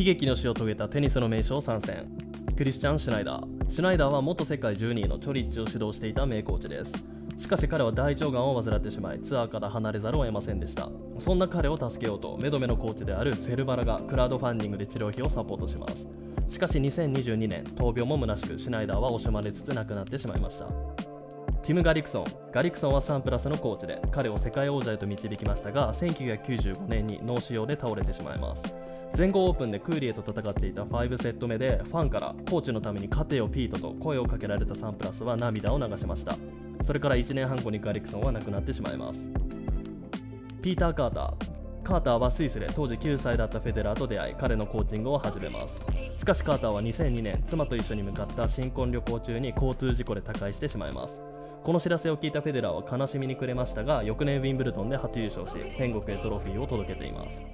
悲劇の死を遂げたテニスの名将参戦。クリスチャン・シュナイダー。シュナイダーは元世界12位のチョリッチを指導していた名コーチです。しかし彼は大腸がんを患ってしまいツアーから離れざるを得ませんでした。そんな彼を助けようと目止めのコーチであるセルバラがクラウドファンディングで治療費をサポートします。しかし2022年闘病も虚しくシュナイダーは惜しまれつつ亡くなってしまいました。ティム・ガリクソン。ガリクソンはサンプラスのコーチで。彼を世界王者へと導きましたが1995年に脳腫瘍で倒れてしまいます。全豪オープンでクーリエと戦っていた5セット目でファンからコーチのために勝てよピートと声をかけられたサンプラスは涙を流しました。それから1年半後にガリクソンは亡くなってしまいます。ピーター・カーター。カーターはスイスで当時9歳だったフェデラーと出会い彼のコーチングを始めます。しかしカーターは2002年妻と一緒に向かった新婚旅行中に交通事故で他界してしまいます。この知らせを聞いたフェデラーは悲しみに暮れましたが翌年ウィンブルドンで初優勝し天国へトロフィーを届けています。